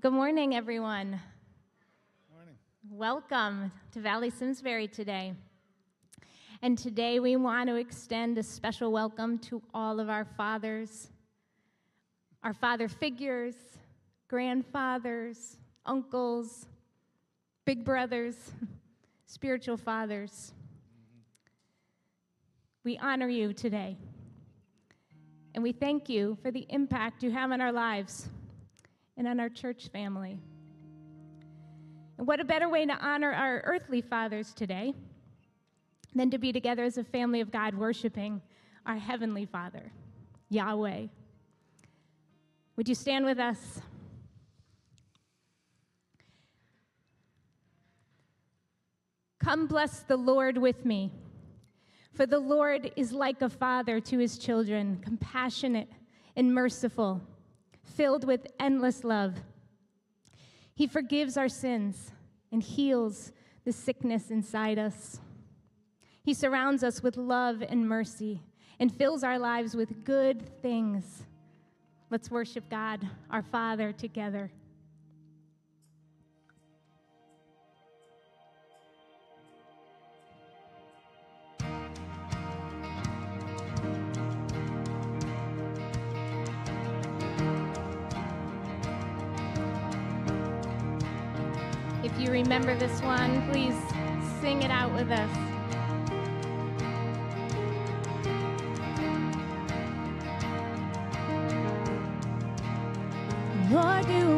Good morning, everyone. Morning. Welcome to Valley Simsbury today. And today we want to extend a special welcome to all of our fathers, our father figures, grandfathers, uncles, big brothers, spiritual fathers. We honor you today. And we thank you for the impact you have on our lives and on our church family. And what a better way to honor our earthly fathers today than to be together as a family of God worshiping our heavenly Father, Yahweh. Would you stand with us? Come bless the Lord with me. For the Lord is like a father to his children, compassionate and merciful, filled with endless love. He forgives our sins and heals the sickness inside us. He surrounds us with love and mercy and fills our lives with good things. Let's worship God, our Father, together. Remember this one, please sing it out with us. Lord, you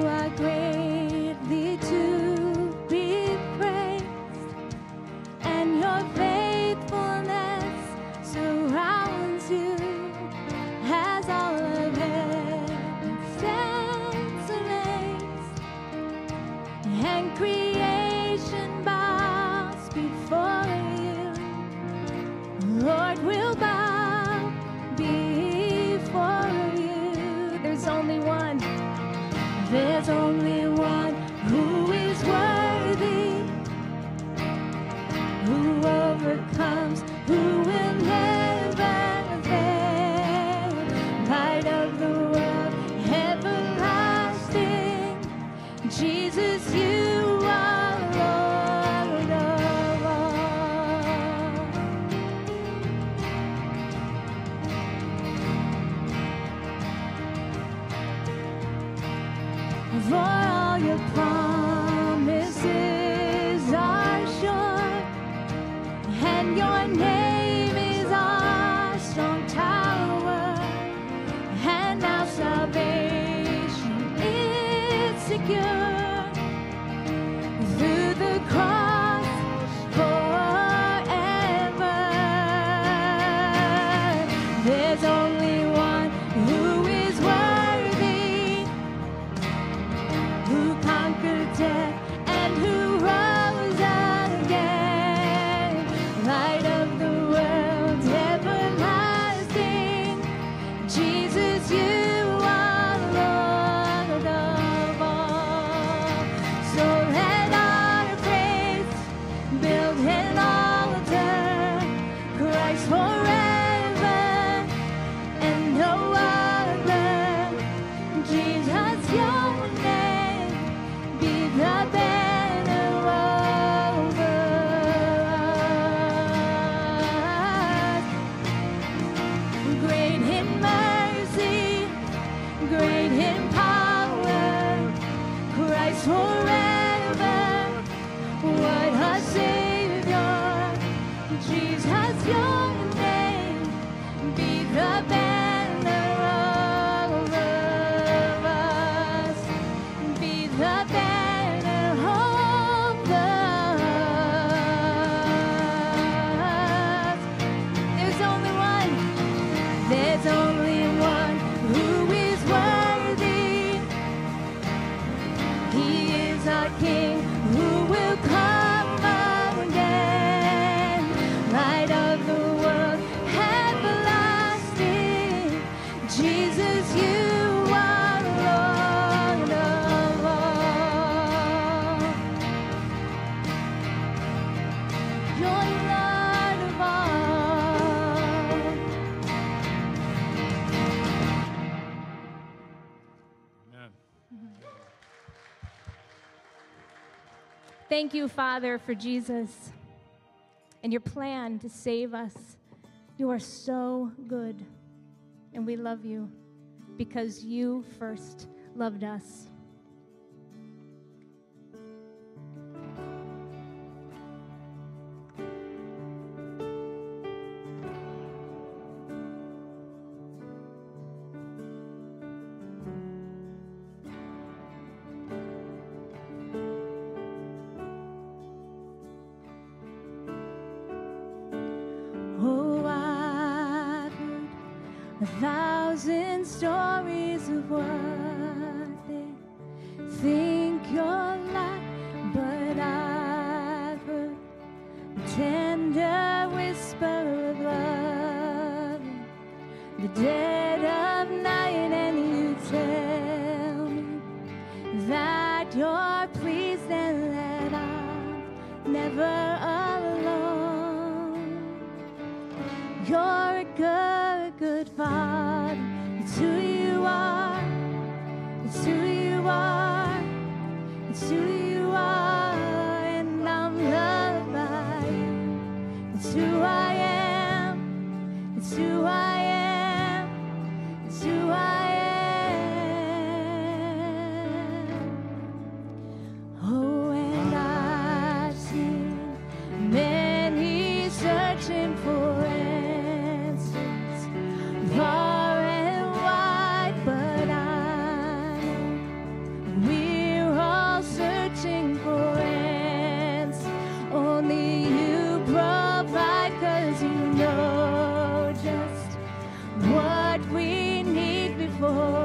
thank you, Father, for Jesus and your plan to save us. You are so good, and we love you because you first loved us. we need before.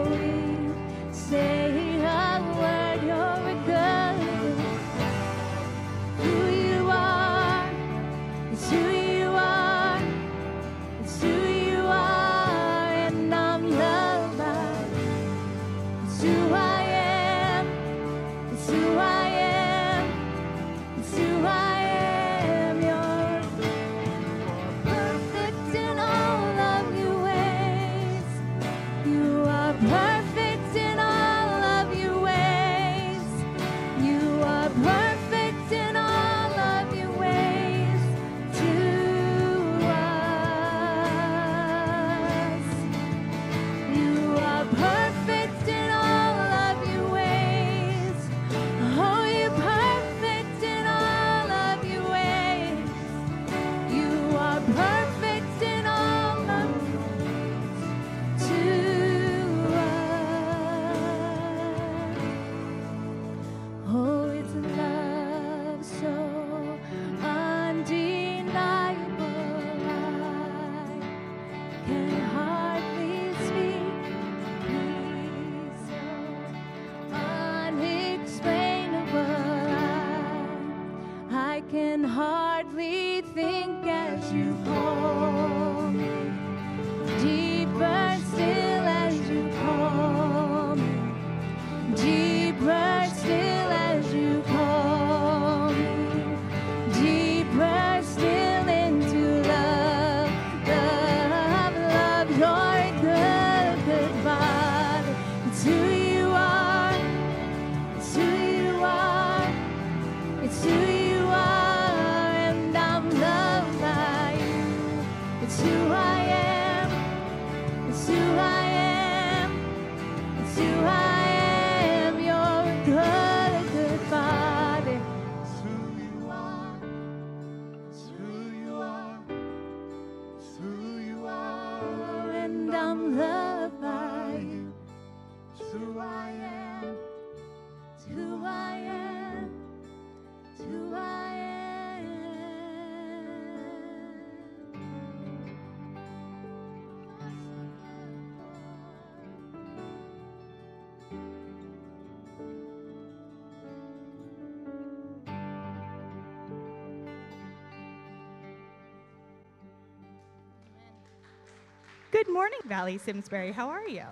Good morning, Valley Simsbury. How are you?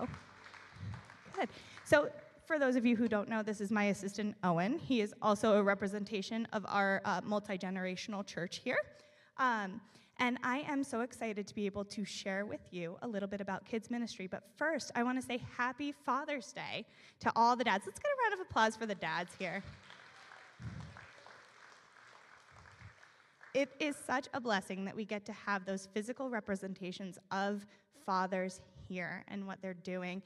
Good. So for those of you who don't know, this is my assistant, Owen. He is also a representation of our uh, multi-generational church here. Um, and I am so excited to be able to share with you a little bit about kids ministry. But first, I want to say happy Father's Day to all the dads. Let's get a round of applause for the dads here. It is such a blessing that we get to have those physical representations of fathers here and what they're doing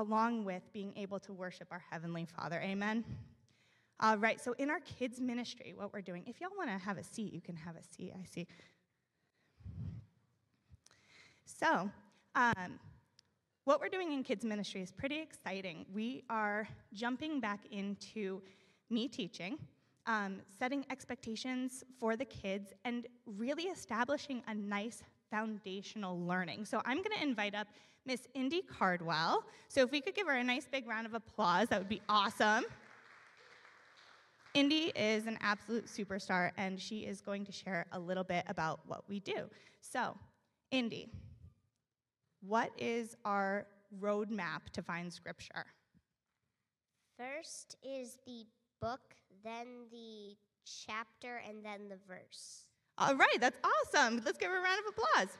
along with being able to worship our Heavenly Father. Amen? All right, so in our kids' ministry, what we're doing, if y'all want to have a seat, you can have a seat, I see. So, um, what we're doing in kids' ministry is pretty exciting. We are jumping back into me teaching, um, setting expectations for the kids, and really establishing a nice foundational learning. So I'm going to invite up Miss Indy Cardwell. So if we could give her a nice big round of applause, that would be awesome. Indy is an absolute superstar, and she is going to share a little bit about what we do. So, Indy, what is our roadmap to find scripture? First is the book, then the chapter, and then the verse. All right, that's awesome. Let's give her a round of applause.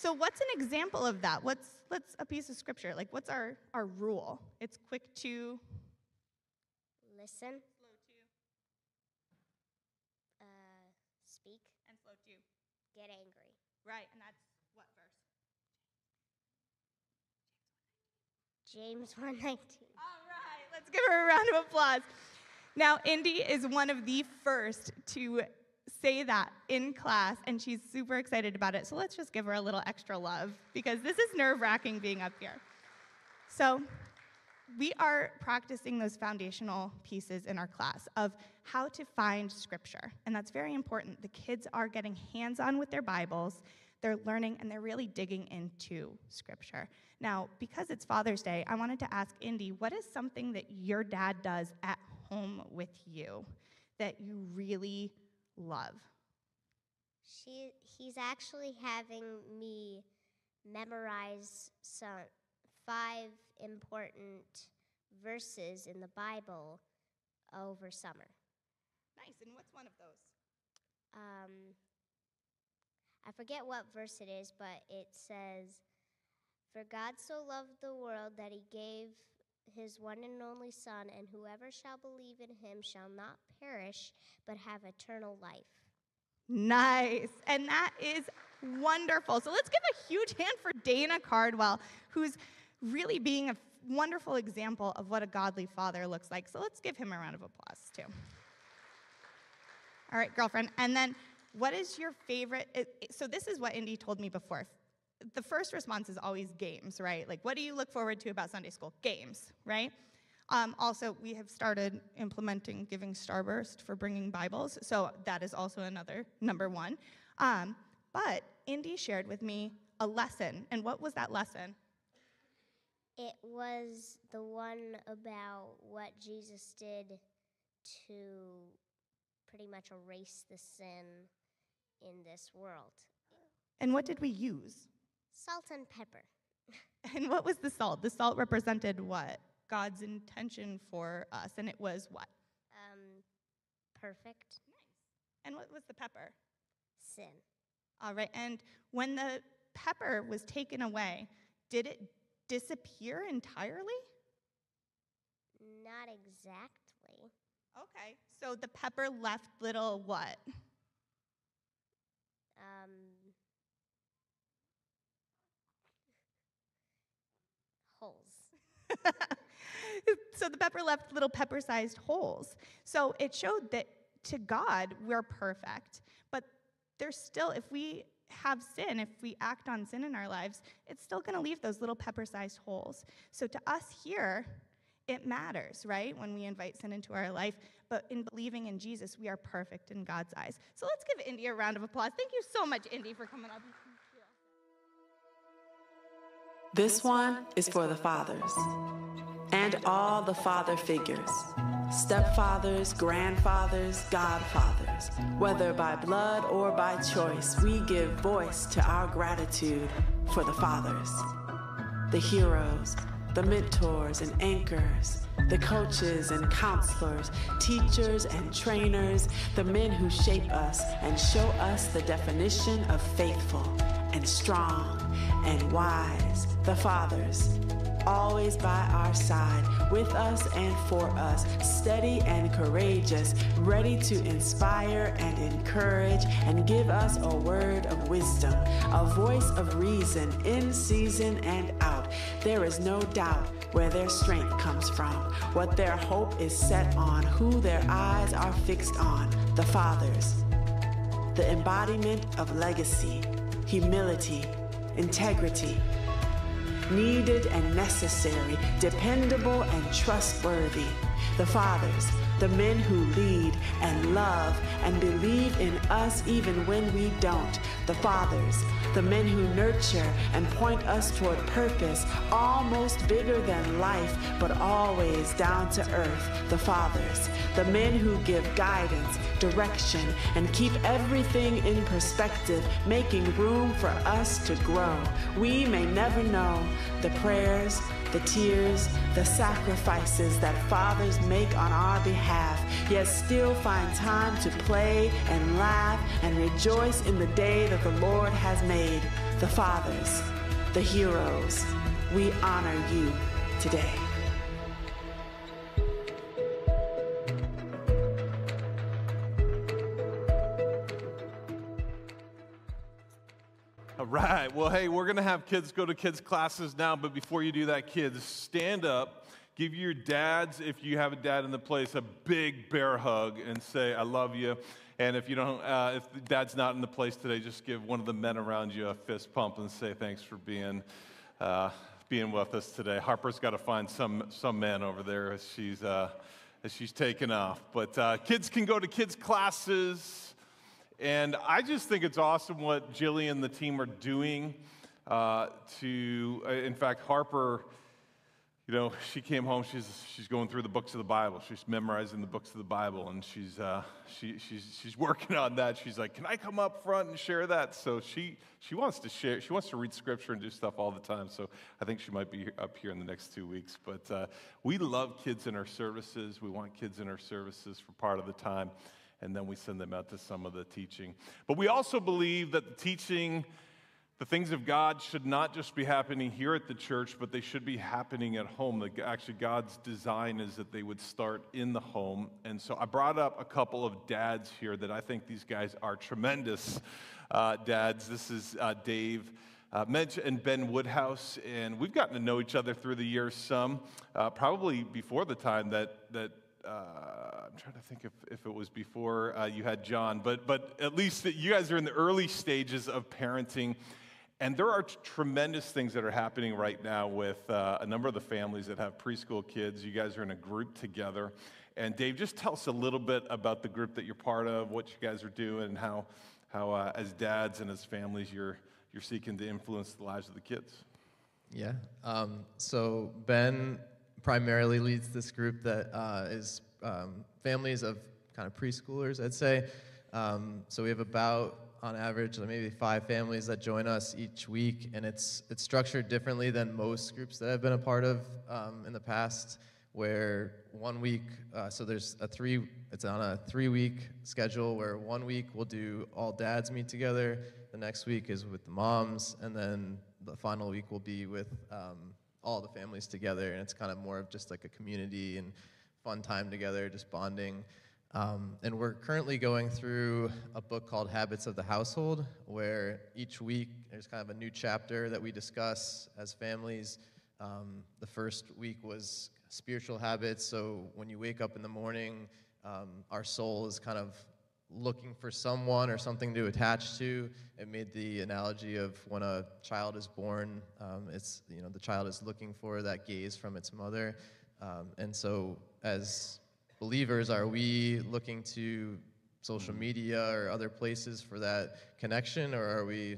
So, what's an example of that? What's what's a piece of scripture? Like, what's our our rule? It's quick to listen, slow to, uh, speak, and slow to. get angry. Right, and that's what verse? James 119. All right, let's give her a round of applause. Now, Indy is one of the first to say that in class, and she's super excited about it. So let's just give her a little extra love because this is nerve wracking being up here. So, we are practicing those foundational pieces in our class of how to find scripture. And that's very important. The kids are getting hands on with their Bibles, they're learning, and they're really digging into scripture. Now, because it's Father's Day, I wanted to ask Indy, what is something that your dad does at home with you that you really love? She, he's actually having me memorize some five important verses in the Bible over summer. Nice. And what's one of those? Um, I forget what verse it is, but it says, For God so loved the world that he gave his one and only Son, and whoever shall believe in him shall not perish, but have eternal life. Nice. And that is wonderful. So let's give a huge hand for Dana Cardwell, who's really being a wonderful example of what a godly father looks like. So let's give him a round of applause, too. All right, girlfriend. And then, what is your favorite? It, it, so, this is what Indy told me before. The first response is always games, right? Like, what do you look forward to about Sunday school? Games, right? Um, also, we have started implementing giving Starburst for bringing Bibles, so that is also another number one. Um, but Indy shared with me a lesson, and what was that lesson? It was the one about what Jesus did to pretty much erase the sin in this world. And what did we use? Salt and pepper. And what was the salt? The salt represented what? God's intention for us, and it was what? Um, perfect. And what was the pepper? Sin. All right, and when the pepper was taken away, did it disappear entirely? Not exactly. Okay, so the pepper left little what? Holes. so the pepper left little pepper sized holes. So it showed that to God, we're perfect. But there's still, if we have sin, if we act on sin in our lives, it's still going to leave those little pepper sized holes. So to us here, it matters, right? When we invite sin into our life. But in believing in Jesus, we are perfect in God's eyes. So let's give Indy a round of applause. Thank you so much, Indy, for coming up. This one is for the fathers and all the father figures stepfathers, grandfathers, godfathers. Whether by blood or by choice, we give voice to our gratitude for the fathers, the heroes, the mentors and anchors, the coaches and counselors, teachers and trainers, the men who shape us and show us the definition of faithful and strong and wise, the fathers, always by our side with us and for us, steady and courageous, ready to inspire and encourage and give us a word of wisdom, a voice of reason in season and out. There is no doubt where their strength comes from, what their hope is set on, who their eyes are fixed on the fathers. The embodiment of legacy, humility, integrity needed and necessary, dependable and trustworthy. The fathers, the men who lead and love and believe in us even when we don't. The fathers, the men who nurture and point us toward purpose, almost bigger than life, but always down to earth. The fathers, the men who give guidance, direction, and keep everything in perspective, making room for us to grow. We may never know the prayers, the tears, the sacrifices that fathers make on our behalf, yet still find time to play and laugh and rejoice in the day that the Lord has made. The fathers, the heroes, we honor you today. Right. Well, hey, we're going to have kids go to kids' classes now, but before you do that, kids, stand up. Give your dads, if you have a dad in the place, a big bear hug and say, I love you. And if you don't, uh, if dad's not in the place today, just give one of the men around you a fist pump and say thanks for being, uh, being with us today. Harper's got to find some, some man over there as she's, uh, as she's taking off. But uh, kids can go to kids' classes. And I just think it's awesome what Jillian and the team are doing uh, to, uh, in fact, Harper, you know, she came home, she's, she's going through the books of the Bible. She's memorizing the books of the Bible, and she's, uh, she, she's, she's working on that. She's like, can I come up front and share that? So she, she wants to share, she wants to read scripture and do stuff all the time. So I think she might be up here in the next two weeks. But uh, we love kids in our services. We want kids in our services for part of the time and then we send them out to some of the teaching. But we also believe that the teaching, the things of God, should not just be happening here at the church, but they should be happening at home. Actually, God's design is that they would start in the home. And so I brought up a couple of dads here that I think these guys are tremendous uh, dads. This is uh, Dave. Uh, Mitch and Ben Woodhouse, and we've gotten to know each other through the years some, uh, probably before the time that, that uh, I'm trying to think if, if it was before uh, you had John, but, but at least you guys are in the early stages of parenting. And there are t- tremendous things that are happening right now with uh, a number of the families that have preschool kids. You guys are in a group together. And Dave, just tell us a little bit about the group that you're part of, what you guys are doing, and how, how uh, as dads and as families, you're, you're seeking to influence the lives of the kids. Yeah. Um, so Ben primarily leads this group that uh, is um, families of kind of preschoolers, I'd say. Um, so we have about, on average, maybe five families that join us each week, and it's it's structured differently than most groups that I've been a part of um, in the past. Where one week, uh, so there's a three, it's on a three-week schedule. Where one week we'll do all dads meet together, the next week is with the moms, and then the final week will be with um, all the families together, and it's kind of more of just like a community and fun time together, just bonding. Um, and we're currently going through a book called Habits of the Household, where each week there's kind of a new chapter that we discuss as families. Um, the first week was spiritual habits, so when you wake up in the morning, um, our soul is kind of looking for someone or something to attach to. It made the analogy of when a child is born, um, it's you know the child is looking for that gaze from its mother, um, and so as believers, are we looking to social media or other places for that connection, or are we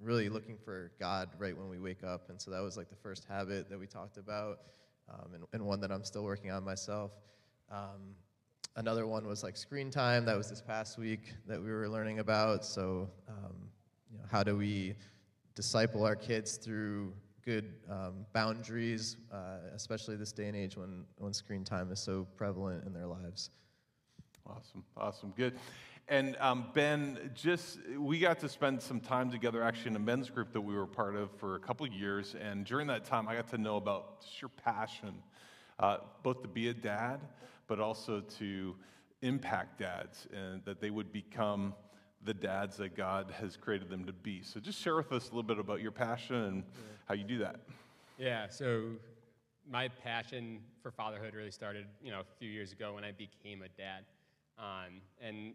really looking for God right when we wake up? And so that was like the first habit that we talked about, um, and, and, one that I'm still working on myself. Um, Another one was like screen time. That was this past week that we were learning about. So, um, you know, how do we disciple our kids through good um, boundaries, uh, especially this day and age when, when screen time is so prevalent in their lives? Awesome, awesome, good. And um, Ben, just we got to spend some time together actually in a men's group that we were part of for a couple years. And during that time, I got to know about just your passion uh, both to be a dad, but also to impact dads and that they would become the dads that God has created them to be. So just share with us a little bit about your passion and how you do that. Yeah, so my passion for fatherhood really started, you know, a few years ago when I became a dad. Um, and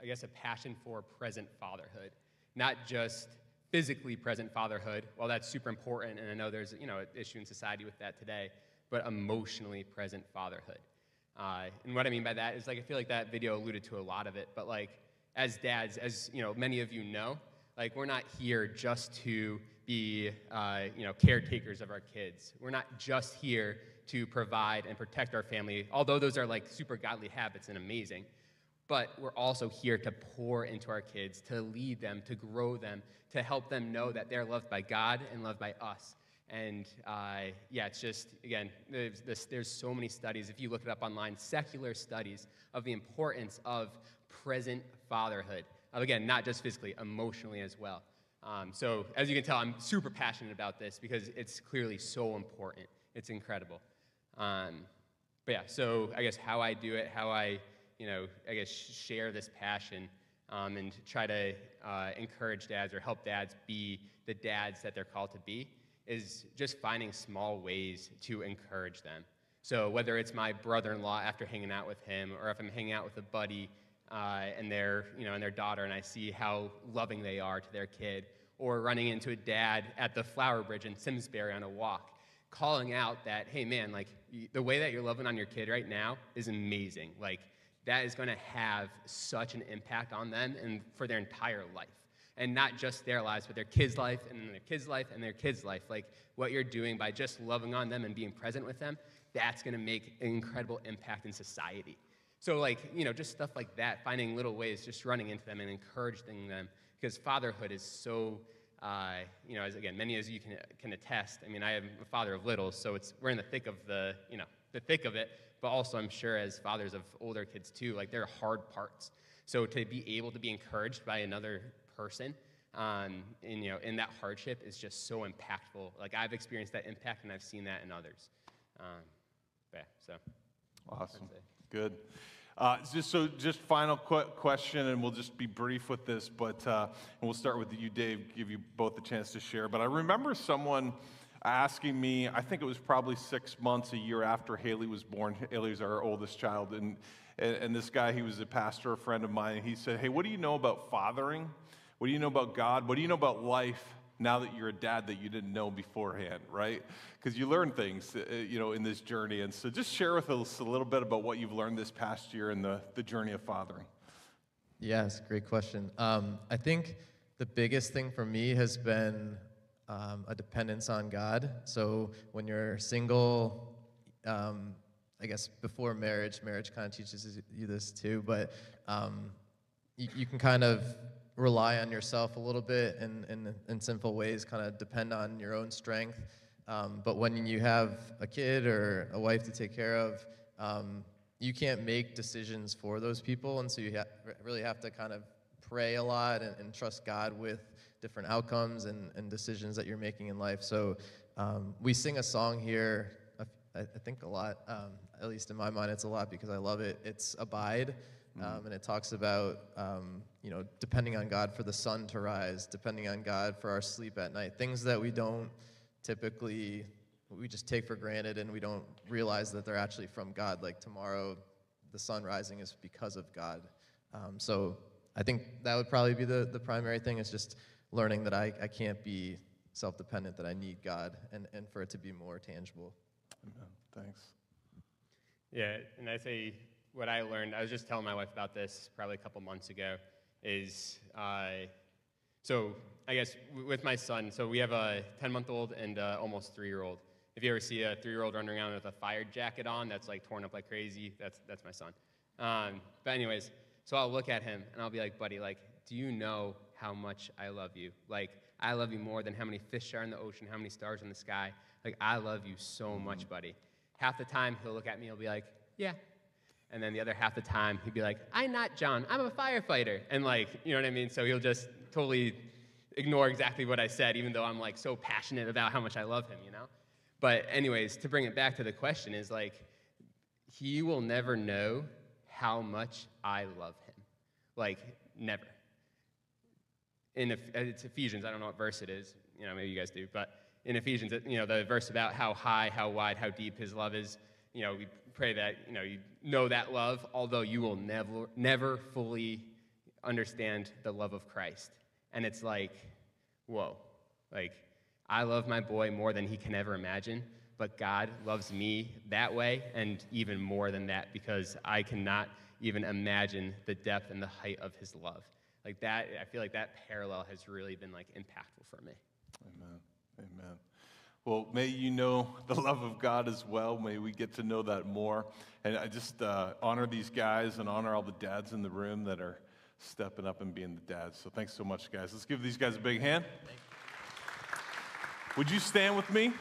I guess a passion for present fatherhood, not just physically present fatherhood. While that's super important, and I know there's, you know, an issue in society with that today, but emotionally present fatherhood. Uh, and what I mean by that is like I feel like that video alluded to a lot of it, but like as dads, as you know, many of you know, like we're not here just to be uh, you know caretakers of our kids. We're not just here to provide and protect our family, although those are like super godly habits and amazing. But we're also here to pour into our kids, to lead them, to grow them, to help them know that they're loved by God and loved by us. And uh, yeah, it's just, again, there's, this, there's so many studies. If you look it up online, secular studies of the importance of present fatherhood. Again, not just physically, emotionally as well. Um, so, as you can tell, I'm super passionate about this because it's clearly so important. It's incredible. Um, but yeah, so I guess how I do it, how I, you know, I guess share this passion um, and try to uh, encourage dads or help dads be the dads that they're called to be is just finding small ways to encourage them. So whether it's my brother-in-law after hanging out with him, or if I'm hanging out with a buddy uh, and their, you know, and their daughter, and I see how loving they are to their kid, or running into a dad at the Flower Bridge in Simsbury on a walk, calling out that, hey man, like the way that you're loving on your kid right now is amazing. Like that is going to have such an impact on them and for their entire life. And not just their lives, but their kids' life and their kids' life and their kids' life. Like what you're doing by just loving on them and being present with them, that's going to make an incredible impact in society. So, like, you know, just stuff like that, finding little ways, just running into them and encouraging them, because fatherhood is so, uh, you know, as again, many of you can, can attest. I mean, I am a father of little, so it's, we're in the thick of the, you know, the thick of it, but also I'm sure as fathers of older kids too, like, there are hard parts. So, to be able to be encouraged by another person, um, and, you know, in that hardship is just so impactful. Like, I've experienced that impact and I've seen that in others. Um, yeah, so. Awesome. Good. Uh, just so, just final qu- question, and we'll just be brief with this, but uh, and we'll start with you, Dave. Give you both a chance to share. But I remember someone asking me. I think it was probably six months, a year after Haley was born. Haley's our oldest child, and and, and this guy, he was a pastor, a friend of mine. And he said, "Hey, what do you know about fathering? What do you know about God? What do you know about life?" now that you're a dad that you didn't know beforehand, right? Because you learn things, uh, you know, in this journey. And so just share with us a little bit about what you've learned this past year in the, the journey of fathering. Yes, great question. Um, I think the biggest thing for me has been um, a dependence on God. So when you're single, um, I guess before marriage, marriage kind of teaches you this too, but um, you, you can kind of rely on yourself a little bit in, in, in sinful ways, kind of depend on your own strength. Um, but when you have a kid or a wife to take care of, um, you can't make decisions for those people. And so you ha- really have to kind of pray a lot and, and trust God with different outcomes and, and, decisions that you're making in life. So um, we sing a song here, I, I think a lot, um, at least in my mind, it's a lot because I love it. It's Abide. Mm-hmm. Um, and it talks about, um, you know, depending on God for the sun to rise, depending on God for our sleep at night. Things that we don't typically, we just take for granted and we don't realize that they're actually from God. Like tomorrow, the sun rising is because of God. Um, so I think that would probably be the, the primary thing is just learning that I, I can't be self dependent, that I need God, and, and for it to be more tangible. Amen. Thanks. Yeah, and I say what I learned, I was just telling my wife about this probably a couple months ago, is uh, so I guess with my son, so we have a 10 month old and a almost three year old. If you ever see a three year old running around with a fire jacket on that's like torn up like crazy, that's, that's my son. Um, but, anyways, so I'll look at him and I'll be like, buddy, like, do you know how much I love you? Like, I love you more than how many fish are in the ocean, how many stars in the sky. Like, I love you so much, buddy. Half the time, he'll look at me, he'll be like, yeah, and then the other half the time, he'd be like, I'm not John, I'm a firefighter. And like, you know what I mean? So he'll just totally ignore exactly what I said, even though I'm like so passionate about how much I love him, you know? but anyways, to bring it back to the question is like, he will never know how much I love him. Like, never. In uh, it's Ephesians, I don't know what verse it is. You know, maybe you guys do, but in Ephesians, you know, the verse about how high, how wide, how deep his love is. You know, we pray that you know you know that love, although you will never, never fully understand the love of Christ. And it's like, whoa, like I love my boy more than he can ever imagine, but God loves me that way and even more than that because I cannot even imagine the depth and the height of his love. Like that, I feel like that parallel has really been like impactful for me. Amen. Amen. Well, may you know the love of God as well. May we get to know that more. And I just uh, honor these guys and honor all the dads in the room that are stepping up and being the dads. So thanks so much, guys. Let's give these guys a big hand. Would you stand with me?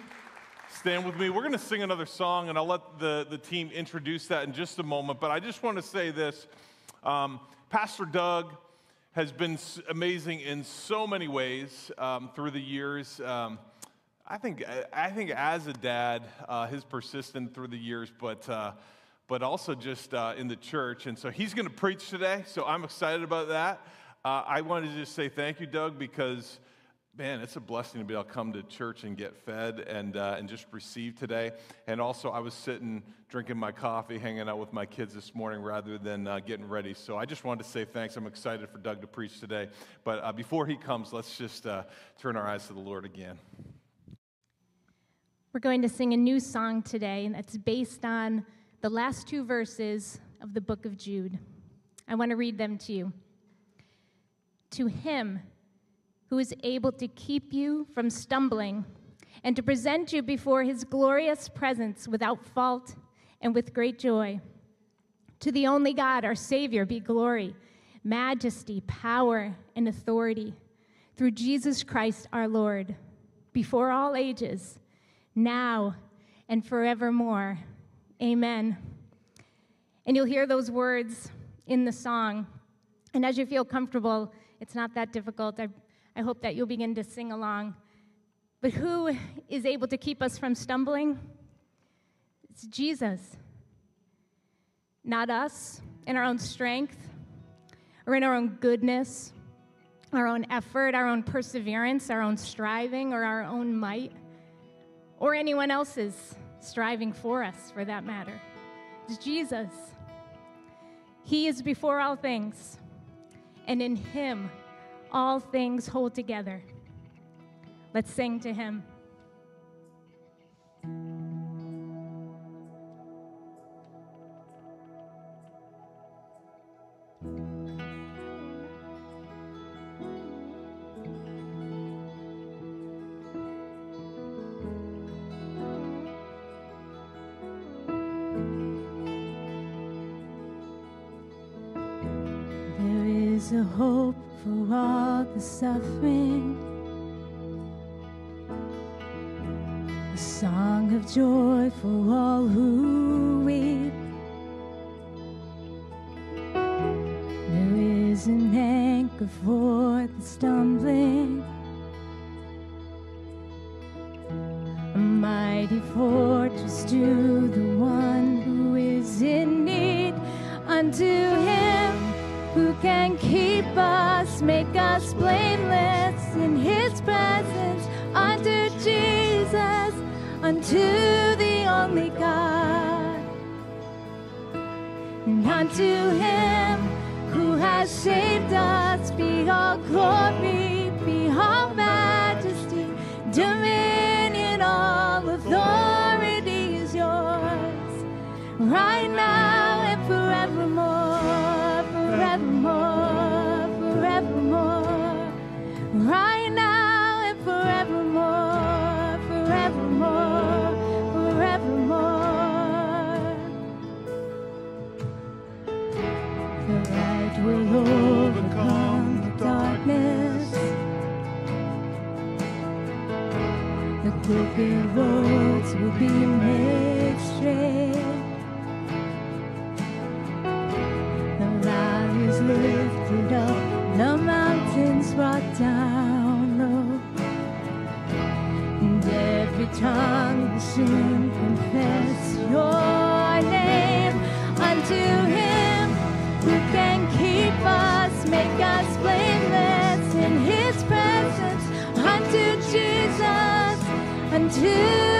Stand with me. We're going to sing another song, and I'll let the, the team introduce that in just a moment. But I just want to say this um, Pastor Doug has been amazing in so many ways um, through the years. Um, I think, I think as a dad, uh, his persistent through the years, but, uh, but also just uh, in the church. And so he's going to preach today, so I'm excited about that. Uh, I wanted to just say thank you, Doug, because man, it's a blessing to be able to come to church and get fed and, uh, and just receive today. And also, I was sitting drinking my coffee, hanging out with my kids this morning rather than uh, getting ready. So I just wanted to say thanks. I'm excited for Doug to preach today. But uh, before he comes, let's just uh, turn our eyes to the Lord again. We're going to sing a new song today and that's based on the last two verses of the book of Jude. I want to read them to you. To him, who is able to keep you from stumbling and to present you before his glorious presence without fault and with great joy. To the only God, our Savior, be glory, majesty, power, and authority through Jesus Christ our Lord, before all ages, now and forevermore. Amen. And you'll hear those words in the song. And as you feel comfortable, it's not that difficult. I I hope that you'll begin to sing along. But who is able to keep us from stumbling? It's Jesus. Not us in our own strength or in our own goodness, our own effort, our own perseverance, our own striving, or our own might, or anyone else's striving for us, for that matter. It's Jesus. He is before all things, and in Him all things hold together. Let's sing to him. For all the suffering. A song of joy for all who weep. There is an anchor for the stumbling. A mighty fortress to the one who is in need unto him who can unto the only God, and unto him who has saved us, be all glory, The crooked roads will be made straight. The valleys lifted up, the mountains brought down low. And every tongue sing, confess your name unto until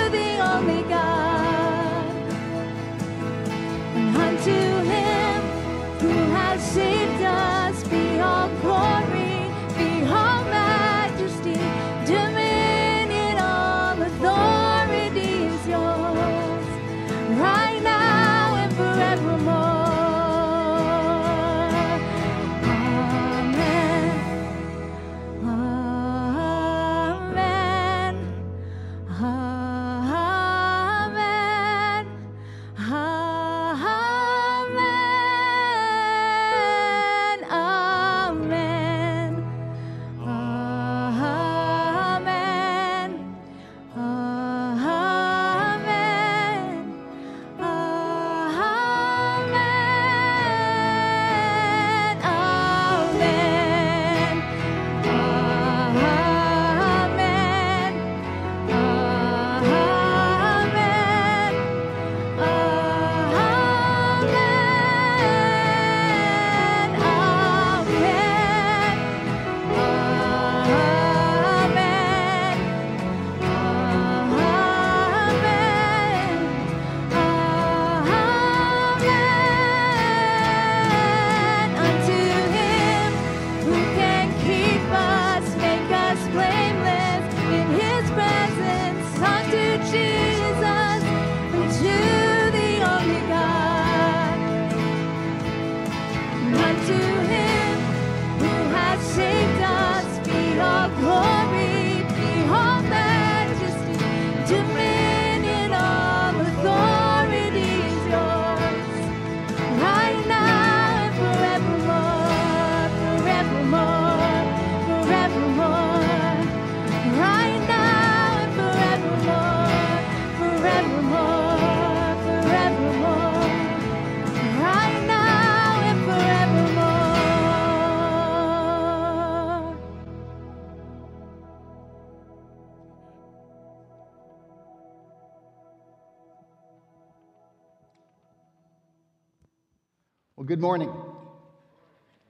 good morning.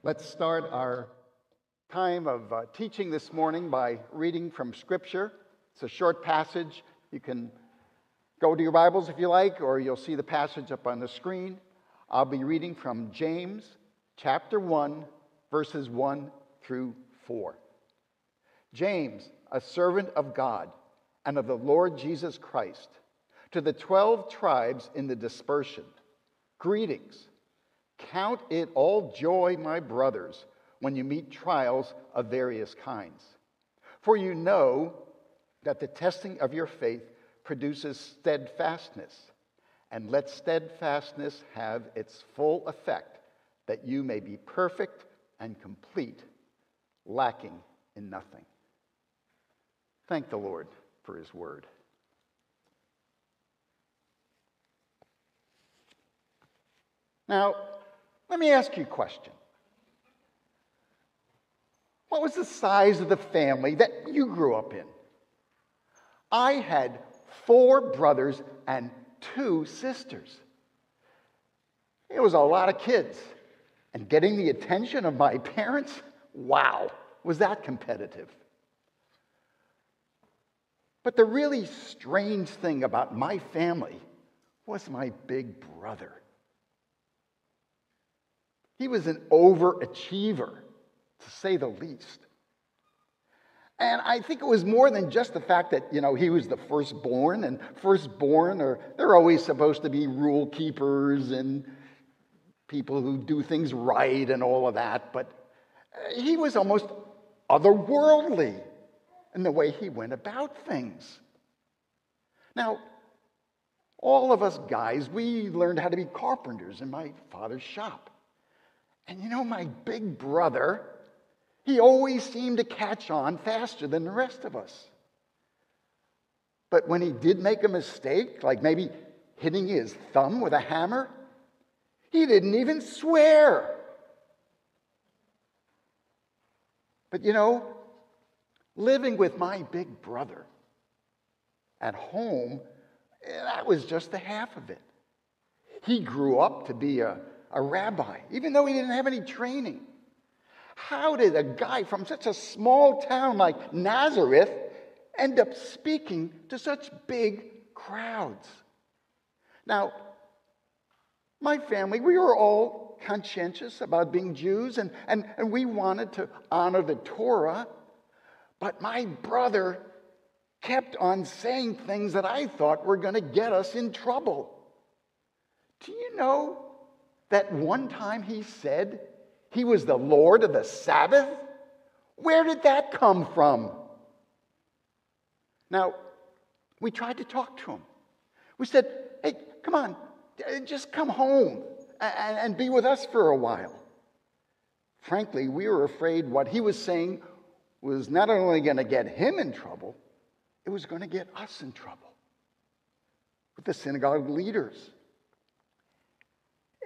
Let's start our time of uh, teaching this morning by reading from Scripture. It's a short passage. You can go to your Bibles if you like, or you'll see the passage up on the screen. I'll be reading from James chapter 1, verses 1 through 4. James, a servant of God and of the Lord Jesus Christ, to the 12 tribes in the dispersion, greetings. Count it all joy, my brothers, when you meet trials of various kinds. For you know that the testing of your faith produces steadfastness. And let steadfastness have its full effect, that you may be perfect and complete, lacking in nothing. Thank the Lord for his word. Now, let me ask you a question. What was the size of the family that you grew up in? I had four brothers and two sisters. It was a lot of kids. And getting the attention of my parents, wow, was that competitive. But the really strange thing about my family was my big brother. He was an overachiever, to say the least. And I think it was more than just the fact that, you know, he was the firstborn, and firstborn are they're always supposed to be rule keepers and people who do things right and all of that, but uh, he was almost otherworldly in the way he went about things. Now, all of us guys, we learned how to be carpenters in my father's shop. And you know, my big brother, he always seemed to catch on faster than the rest of us. But when he did make a mistake, like maybe hitting his thumb with a hammer, he didn't even swear. But you know, living with my big brother at home That was just the half of it. He grew up to be a, a rabbi, even though he didn't have any training. How did a guy from such a small town like Nazareth end up speaking to such big crowds? Now, my family, we were all conscientious about being Jews, and, and, and we wanted to honor the Torah, but my brother kept on saying things that I thought were going to get us in trouble. Do you know that one time he said he was the Lord of the Sabbath? Where did that come from? Now, we tried to talk to him. We said, hey, come on, uh, just come home and, and be with us for a while. Frankly, we were afraid what he was saying was not only going to get him in trouble, it was going to get us in trouble with the synagogue leaders.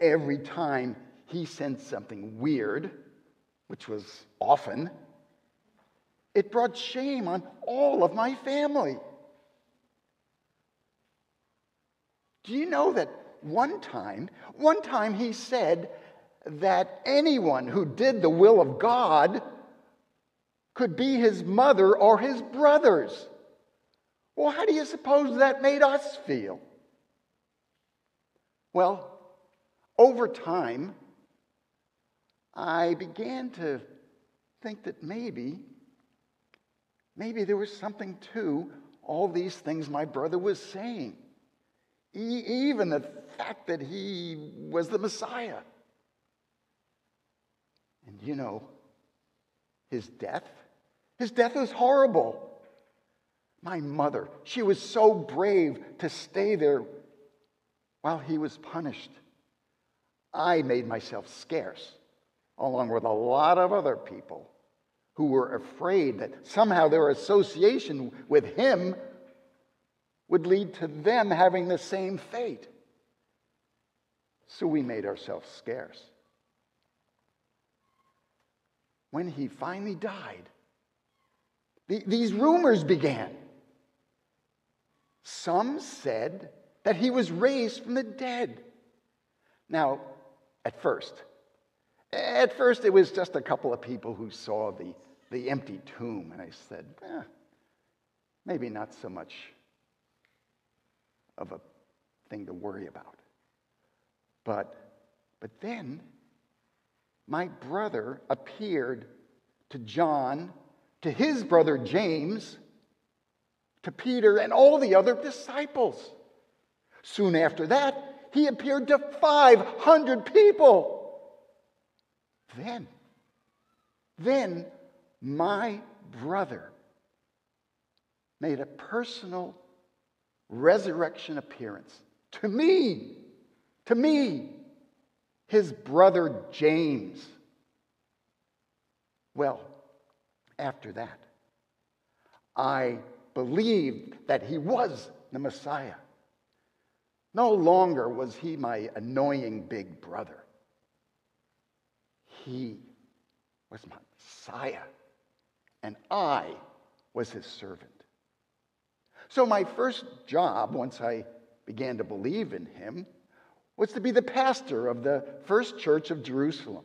Every time he sensed something weird, which was often, it brought shame on all of my family. Do you know that one time, one time he said that anyone who did the will of God could be his mother or his brothers? Well, how do you suppose that made us feel? Well, over time, I began to think that maybe, maybe there was something to all these things my brother was saying. E- even the fact that he was the Messiah. And you know, his death, his death was horrible. My mother, she was so brave to stay there while he was punished. I made myself scarce, along with a lot of other people who were afraid that somehow their association with him would lead to them having the same fate. So we made ourselves scarce. When he finally died, the, these rumors began. Some said that he was raised from the dead. Now, at first, at first it was just a couple of people who saw the, the empty tomb, and I said, eh, maybe not so much of a thing to worry about. But, but then my brother appeared to John, to his brother James, to Peter, and all the other disciples. Soon after that, he appeared to 500 people. Then, then my brother made a personal resurrection appearance to me, to me, his brother James. Well, after that, I believed that he was the Messiah. No longer was he my annoying big brother. He was my Messiah, and I was his servant. So, my first job, once I began to believe in him, was to be the pastor of the first church of Jerusalem.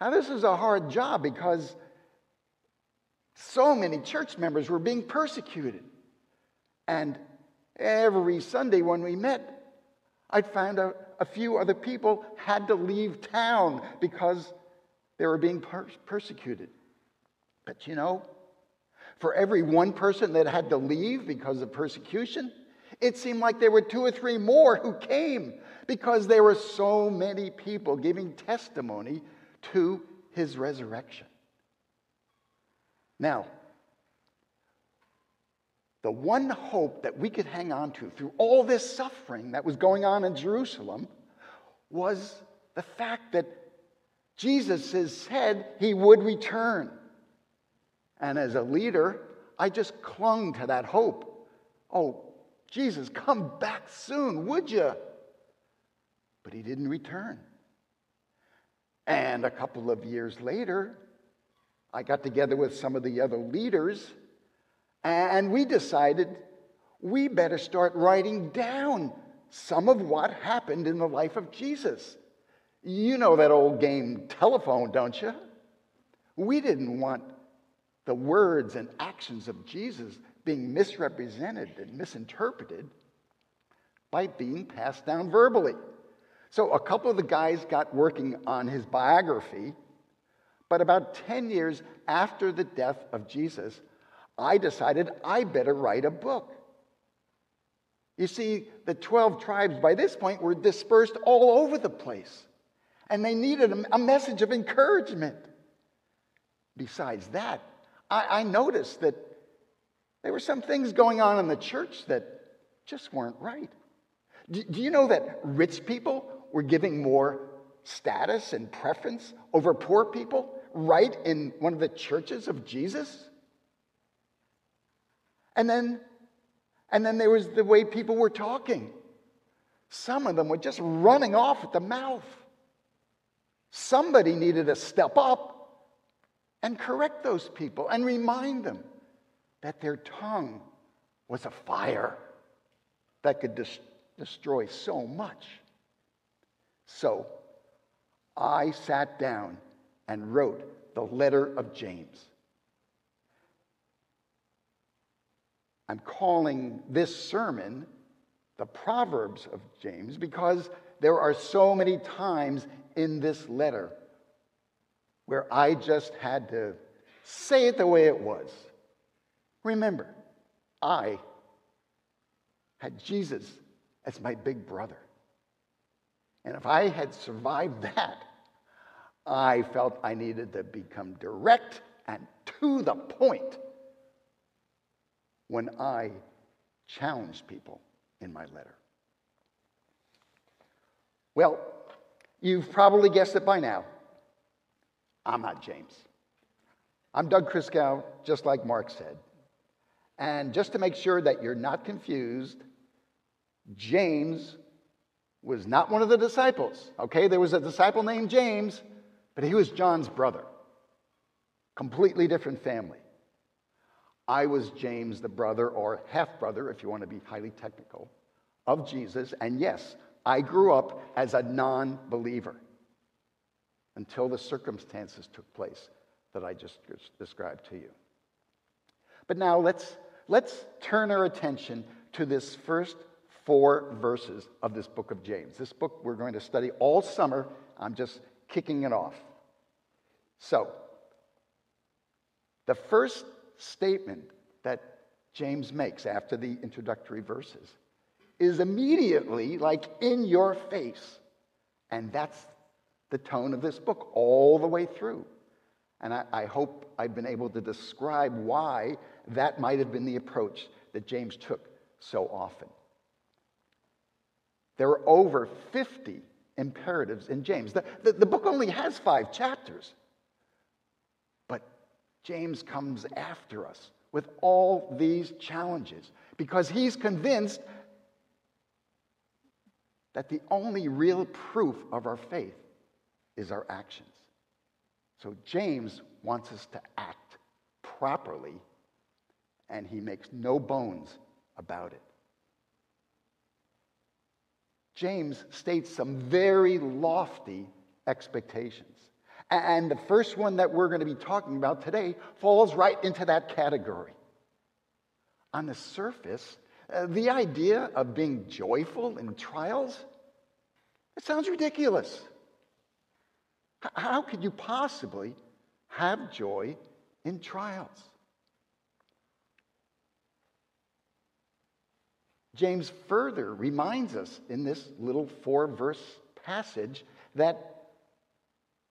Now, this is a hard job because so many church members were being persecuted. And every Sunday when we met, I'd find out a few other people had to leave town because they were being per- persecuted. But you know, for every one person that had to leave because of persecution, it seemed like there were two or three more who came because there were so many people giving testimony to his resurrection. Now, the one hope that we could hang on to through all this suffering that was going on in Jerusalem was the fact that Jesus has said he would return. And as a leader, I just clung to that hope. Oh, Jesus, come back soon, would you? But he didn't return. And a couple of years later, I got together with some of the other leaders, and we decided we better start writing down some of what happened in the life of Jesus. You know that old game telephone, don't you? We didn't want the words and actions of Jesus being misrepresented and misinterpreted by being passed down verbally. So a couple of the guys got working on his biography, but about 10 years after the death of Jesus, I decided I better write a book. You see, the 12 tribes by this point were dispersed all over the place, and they needed a message of encouragement. Besides that, I, I noticed that there were some things going on in the church that just weren't right. Do, do you know that rich people were giving more status and preference over poor people right in one of the churches of Jesus? And then, and then there was the way people were talking. Some of them were just running off at the mouth. Somebody needed to step up and correct those people and remind them that their tongue was a fire that could des- destroy so much. So I sat down and wrote the letter of James. I'm calling this sermon the Proverbs of James because there are so many times in this letter where I just had to say it the way it was. Remember, I had Jesus as my big brother. And if I had survived that, I felt I needed to become direct and to the point when I challenged people in my letter. Well, you've probably guessed it by now. I'm not James. I'm Doug Christgau, just like Mark said. And just to make sure that you're not confused, James was not one of the disciples. Okay, there was a disciple named James, but he was John's brother. Completely different family. I was James, the brother or half brother, if you want to be highly technical, of Jesus. And yes, I grew up as a non believer until the circumstances took place that I just described to you. But now let's, let's turn our attention to this first four verses of this book of James. This book we're going to study all summer. I'm just kicking it off. So, the first statement that James makes after the introductory verses is immediately like in your face. And that's the tone of this book all the way through. And I, I, hope I've been able to describe why that might have been the approach that James took so often. There are over 50 imperatives in James. The, the, the book only has five chapters, James comes after us with all these challenges because he's convinced that the only real proof of our faith is our actions. So James wants us to act properly, and he makes no bones about it. James states some very lofty expectations. And the first one that we're going to be talking about today falls right into that category. On the surface, uh, the idea of being joyful in trials, it sounds ridiculous. How could you possibly have joy in trials? James further reminds us in this little four verse passage that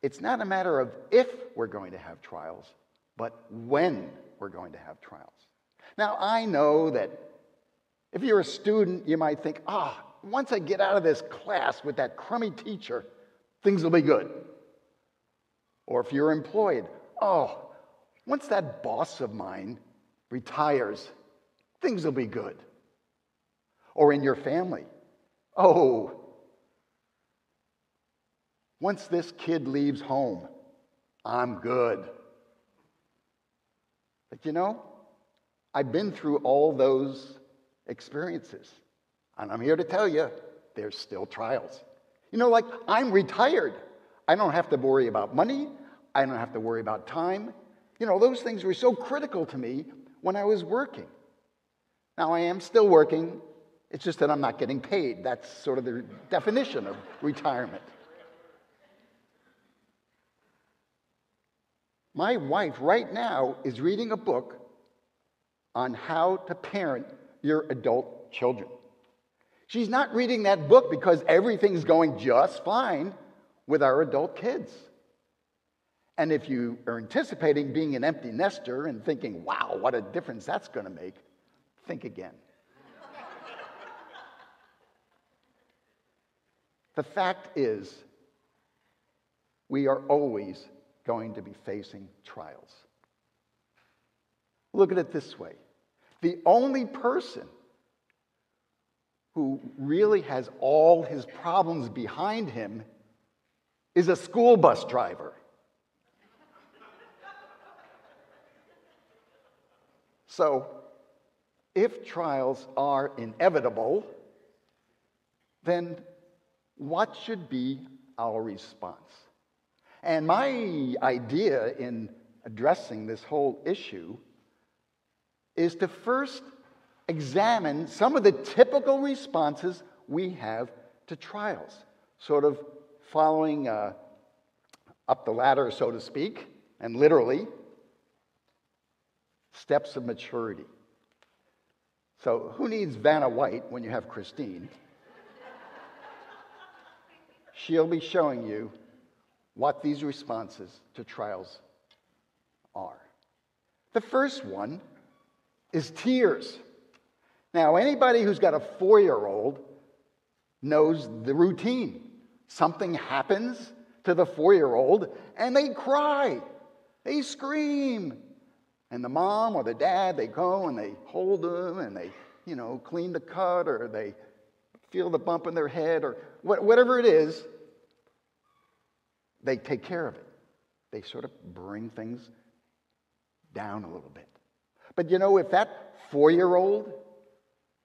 it's not a matter of if we're going to have trials, but when we're going to have trials. Now, I know that if you're a student, you might think, ah, oh, once I get out of this class with that crummy teacher, things will be good. Or if you're employed, oh, once that boss of mine retires, things will be good. Or in your family, oh, once this kid leaves home, I'm good. But you know, I've been through all those experiences. And I'm here to tell you, there's still trials. You know, like I'm retired. I don't have to worry about money. I don't have to worry about time. You know, those things were so critical to me when I was working. Now, I am still working. It's just that I'm not getting paid. That's sort of the definition of retirement. My wife, right now, is reading a book on how to parent your adult children. She's not reading that book because everything's going just fine with our adult kids. And if you are anticipating being an empty nester and thinking, wow, what a difference that's going to make, think again. the fact is, we are always going to be facing trials. Look at it this way the only person who really has all his problems behind him is a school bus driver. So, if trials are inevitable, then what should be our response? And my idea in addressing this whole issue is to first examine some of the typical responses we have to trials, sort of following uh, up the ladder, so to speak, and literally, steps of maturity. So, who needs Vanna White when you have Christine? She'll be showing you what these responses to trials are. The first one is tears. Now, anybody who's got a four year old knows the routine. Something happens to the four year old and they cry, they scream. And the mom or the dad, they go and they hold them and they, you know, clean the cut or they feel the bump in their head or whatever it is, they take care of it. They sort of bring things down a little bit. But you know, if that four year old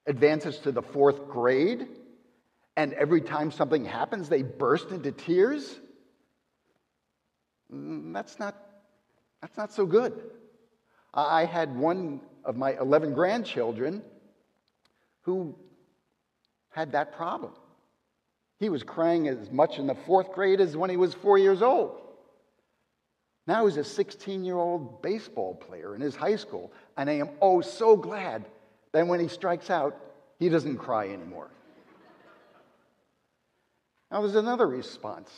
advances to the fourth grade and every time something happens they burst into tears, mm, that's not, that's not so good. I had one of my 11 grandchildren who had that problem. He was crying as much in the fourth grade as when he was four years old. Now he's a 16 year old baseball player in his high school, and I am oh so glad that when he strikes out, he doesn't cry anymore. Now there's another response,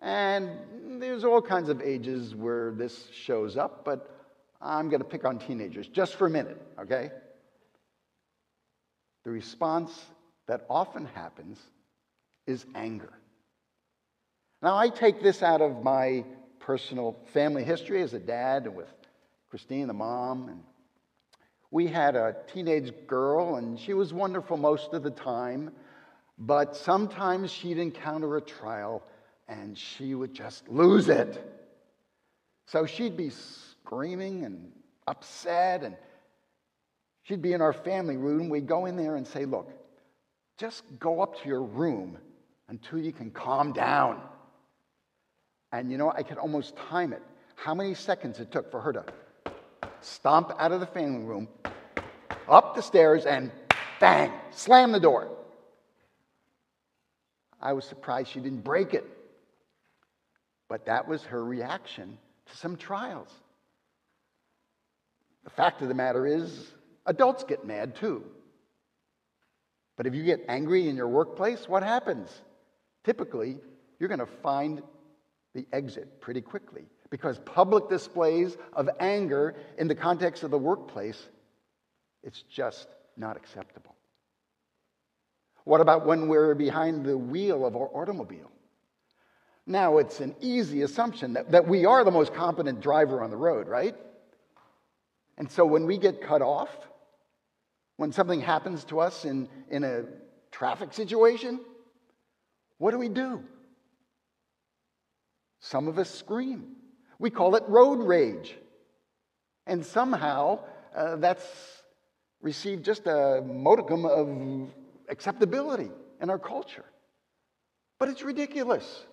and there's all kinds of ages where this shows up, but I'm going to pick on teenagers just for a minute, okay? The response that often happens is anger. Now, I take this out of my personal family history as a dad and with Christine, the mom. And we had a teenage girl, and she was wonderful most of the time, but sometimes she'd encounter a trial and she would just lose it. So she'd be screaming and upset, and she'd be in our family room. We'd go in there and say, Look, just go up to your room until you can calm down. And you know, I could almost time it. How many seconds it took for her to stomp out of the family room, up the stairs, and bang, slam the door. I was surprised she didn't break it. But that was her reaction to some trials. The fact of the matter is, adults get mad too. But if you get angry in your workplace, what happens? Typically, you're going to find the exit pretty quickly because public displays of anger in the context of the workplace it's just not acceptable. What about when we're behind the wheel of our automobile? Now it's an easy assumption that, that we are the most competent driver on the road right? And so when we get cut off when something happens to us in, in a traffic situation what do we do some of us scream. We call it road rage. And somehow uh, that's received just a modicum of acceptability in our culture. But it's ridiculous.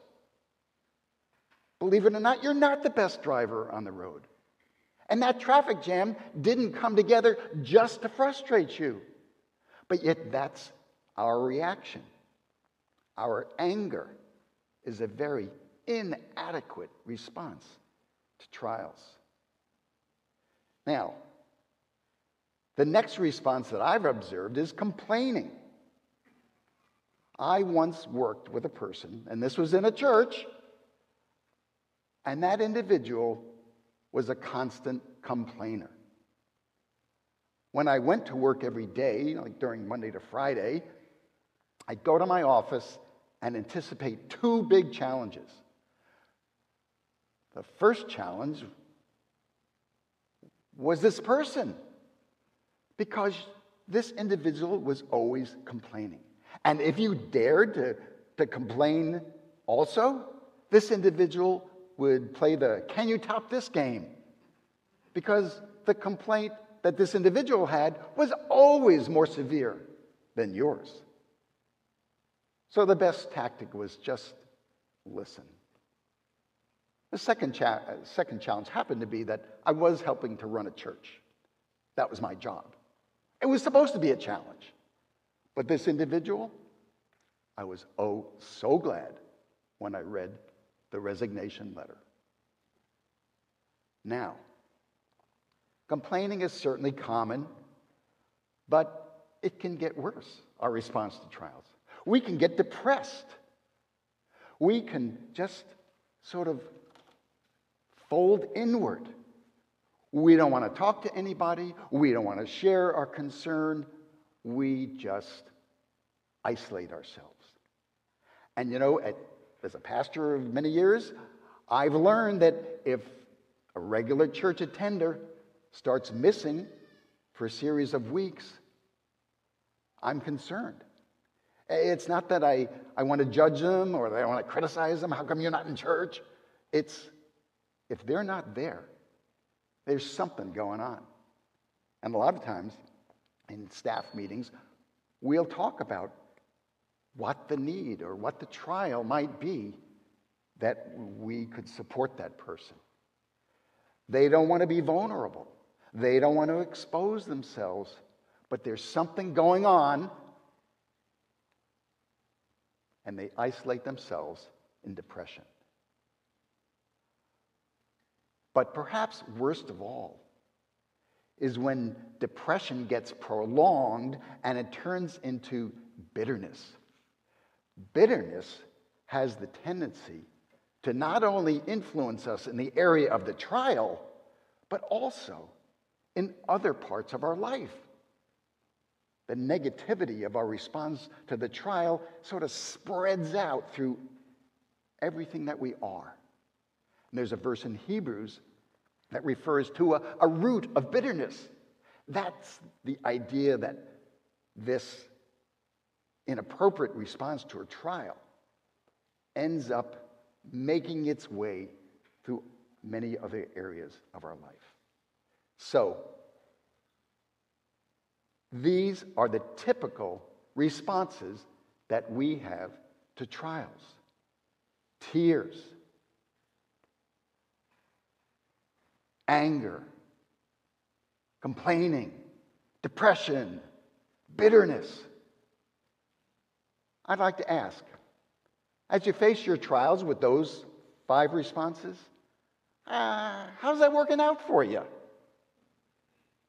Believe it or not, you're not the best driver on the road. And that traffic jam didn't come together just to frustrate you. But yet, that's our reaction. Our anger is a very inadequate response to trials. Now, the next response that I've observed is complaining. I once worked with a person, and this was in a church, and that individual was a constant complainer. When I went to work every day, like during Monday to Friday, I'd go to my office and anticipate two big challenges. The first challenge was this person, because this individual was always complaining. And if you dared to, to complain also, this individual would play the can you top this game? Because the complaint that this individual had was always more severe than yours. So the best tactic was just listen. The second, cha- uh, second challenge happened to be that I was helping to run a church. That was my job. It was supposed to be a challenge. But this individual, I was oh so glad when I read the resignation letter. Now, complaining is certainly common, but it can get worse, our response to trials. We can get depressed. We can just sort of fold inward. We don't want to talk to anybody. We don't want to share our concern. We just isolate ourselves. And you know, at, as a pastor of many years, I've learned that if a regular church attender starts missing for a series of weeks, I'm concerned. It's not that I, I want to judge them or that I want to criticize them. How come you're not in church? It's if they're not there, there's something going on. And a lot of times in staff meetings, we'll talk about what the need or what the trial might be that we could support that person. They don't want to be vulnerable, they don't want to expose themselves, but there's something going on, and they isolate themselves in depression. But perhaps worst of all is when depression gets prolonged and it turns into bitterness. Bitterness has the tendency to not only influence us in the area of the trial, but also in other parts of our life. The negativity of our response to the trial sort of spreads out through everything that we are. And there's a verse in Hebrews that refers to a, a root of bitterness. That's the idea that this inappropriate response to a trial ends up making its way through many other areas of our life. So, these are the typical responses that we have to trials. Tears, anger, complaining, depression, bitterness. I'd like to ask as you face your trials with those five responses, uh, how's that working out for you?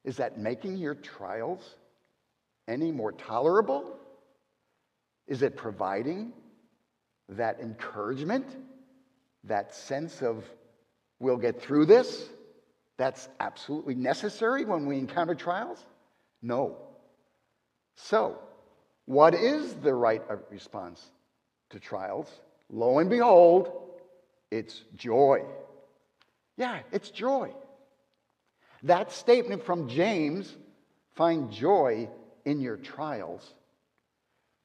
Is that making your trials any more tolerable? Is it providing that encouragement, that sense of we'll get through this? That's absolutely necessary when we encounter trials? No. So, what is the right response to trials? Lo and behold, it's joy. Yeah, it's joy. That statement from James, find joy in your trials,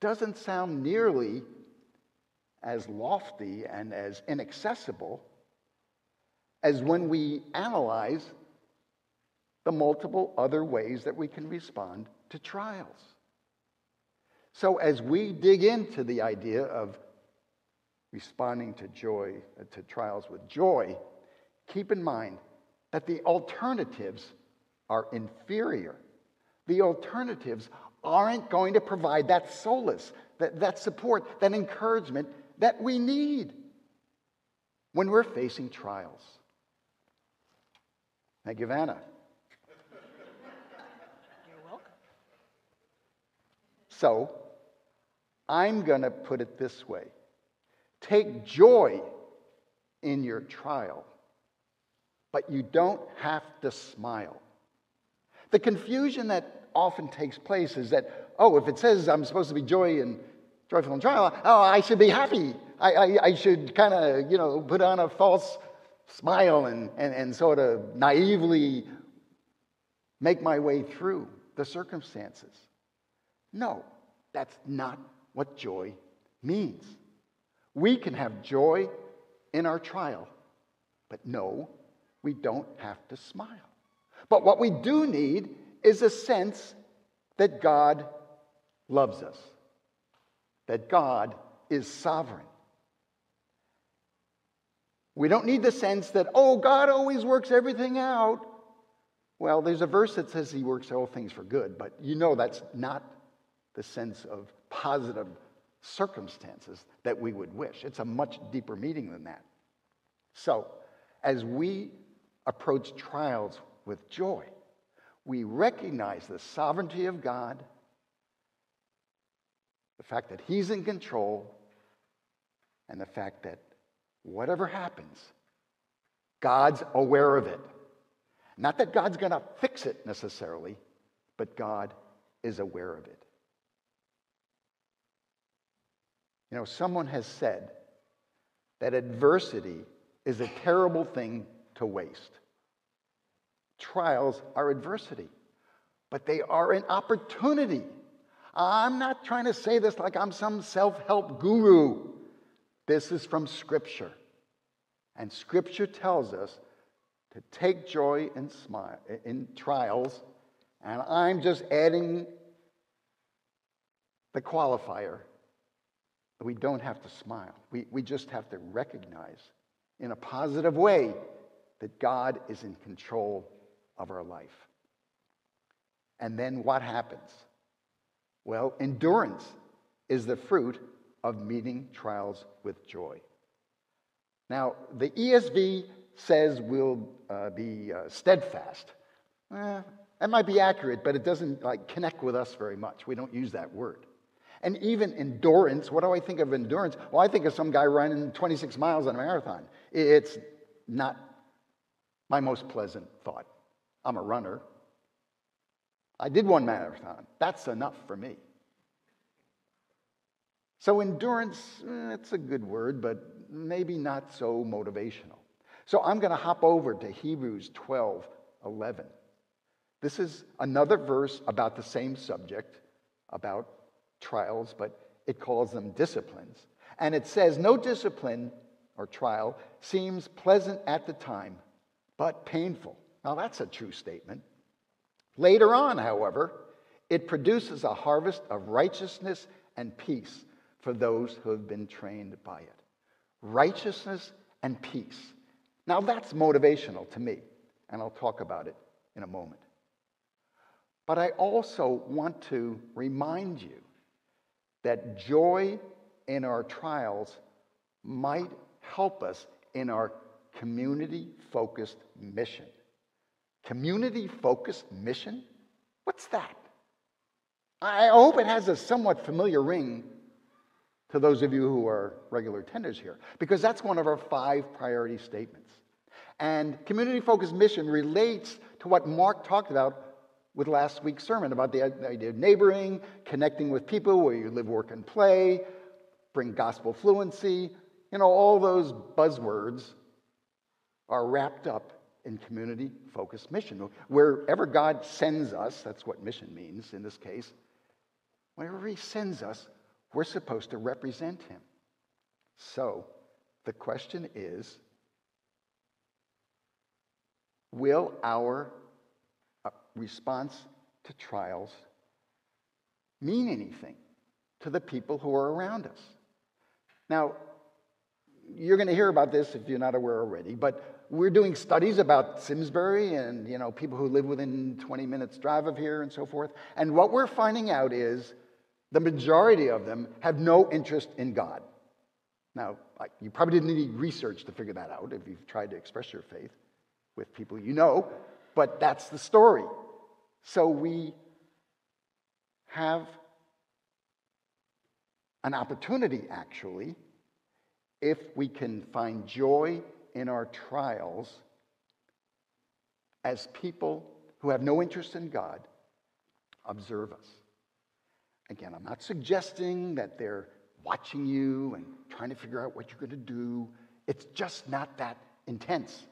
doesn't sound nearly as lofty and as inaccessible as when we analyze the multiple other ways that we can respond to trials. So, as we dig into the idea of responding to joy, uh, to trials with joy, keep in mind that the alternatives are inferior. The alternatives aren't going to provide that solace, that, that support, that encouragement that we need when we're facing trials. Thank you, Vanna. You're welcome. So, I'm going to put it this way take joy in your trial, but you don't have to smile. The confusion that often takes place is that, oh, if it says I'm supposed to be joy and joyful in trial, oh, I should be happy. I, I, I should kind of, you know, put on a false smile and, and, and sort of naively make my way through the circumstances. No, that's not what joy means. We can have joy in our trial, but no, we don't have to smile. But what we do need is a sense that God loves us, that God is sovereign. We don't need the sense that, oh, God always works everything out. Well, there's a verse that says he works all things for good, but you know that's not the sense of positive circumstances that we would wish. It's a much deeper meaning than that. So, as we approach trials with joy, we recognize the sovereignty of God, the fact that He's in control, and the fact that whatever happens, God's aware of it. Not that God's going to fix it necessarily, but God is aware of it. You know, someone has said that adversity is a terrible thing to waste. Trials are adversity, but they are an opportunity. I'm not trying to say this like I'm some self help guru. This is from Scripture. And Scripture tells us to take joy in, smile, in trials, and I'm just adding the qualifier we don't have to smile. We, we just have to recognize in a positive way that God is in control of our life. And then what happens? Well, endurance is the fruit of meeting trials with joy. Now, the ESV says we'll uh, be uh, steadfast. Eh, that might be accurate, but it doesn't like connect with us very much. We don't use that word. And even endurance, what do I think of endurance? Well, I think of some guy running 26 miles on a marathon. It's not my most pleasant thought. I'm a runner. I did one marathon. That's enough for me. So, endurance, eh, it's a good word, but maybe not so motivational. So, I'm going to hop over to Hebrews 12 11. This is another verse about the same subject, about trials, but it calls them disciplines. And it says, No discipline or trial seems pleasant at the time, but painful. Now, that's a true statement. Later on, however, it produces a harvest of righteousness and peace for those who have been trained by it. Righteousness and peace. Now, that's motivational to me, and I'll talk about it in a moment. But I also want to remind you that joy in our trials might help us in our community focused mission. Community focused mission? What's that? I hope it has a somewhat familiar ring to those of you who are regular attenders here, because that's one of our five priority statements. And community focused mission relates to what Mark talked about with last week's sermon about the idea of neighboring, connecting with people where you live, work, and play, bring gospel fluency. You know, all those buzzwords are wrapped up in community focused mission. Wherever God sends us, that's what mission means in this case, wherever He sends us, we're supposed to represent Him. So the question is will our uh, response to trials mean anything to the people who are around us. Now, you're going to hear about this if you're not aware already, but we're doing studies about Simsbury and you know people who live within 20 minutes drive of here and so forth. And what we're finding out is the majority of them have no interest in God. Now, you probably didn't need research to figure that out if you've tried to express your faith with people you know, but that's the story. So we have an opportunity, actually, if we can find joy in our trials as people who have no interest in God observe us. Again, I'm not suggesting that they're watching you and trying to figure out what you're going to do. It's just not that intense,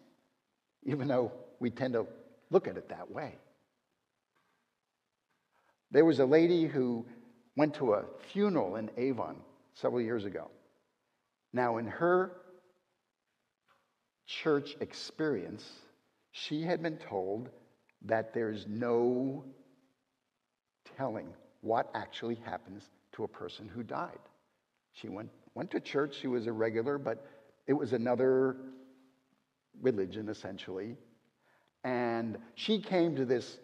even though we tend to look at it that way. There was a lady who went to a funeral in Avon several years ago. Now, in her church experience, she had been told that there's no telling what actually happens to a person who died. She went, went to church, she was a regular, but it was another religion essentially. And she came to this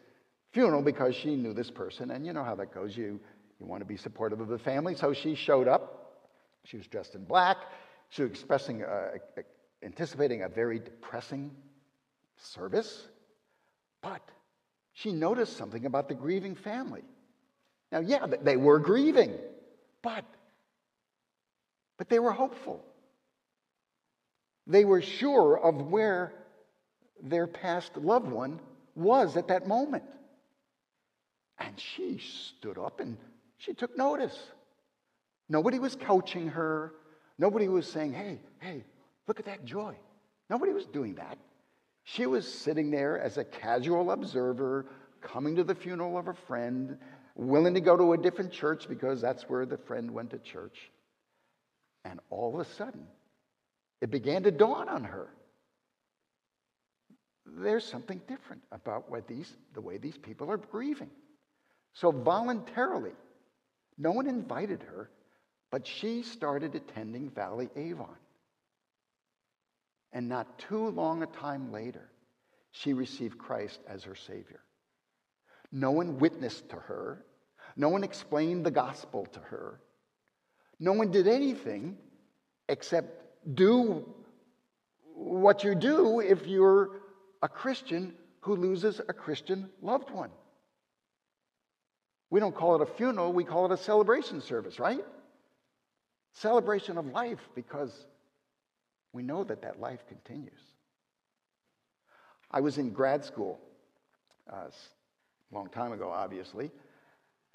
funeral because she knew this person, and you know how that goes. You, you want to be supportive of the family. So she showed up. She was dressed in black. She was expressing, uh, anticipating a very depressing service. But she noticed something about the grieving family. Now, yeah, they were grieving, but, but they were hopeful. They were sure of where their past loved one was at that moment. And she stood up and she took notice. Nobody was coaching her. Nobody was saying, hey, hey, look at that joy. Nobody was doing that. She was sitting there as a casual observer, coming to the funeral of a friend, willing to go to a different church because that's where the friend went to church. And all of a sudden, it began to dawn on her. There's something different about what these, the way these people are grieving. So, voluntarily, no one invited her, but she started attending Valley Avon. And not too long a time later, she received Christ as her Savior. No one witnessed to her, no one explained the gospel to her, no one did anything except do what you do if you're a Christian who loses a Christian loved one. We don't call it a funeral, we call it a celebration service, right? Celebration of life because we know that that life continues. I was in grad school uh, a long time ago, obviously,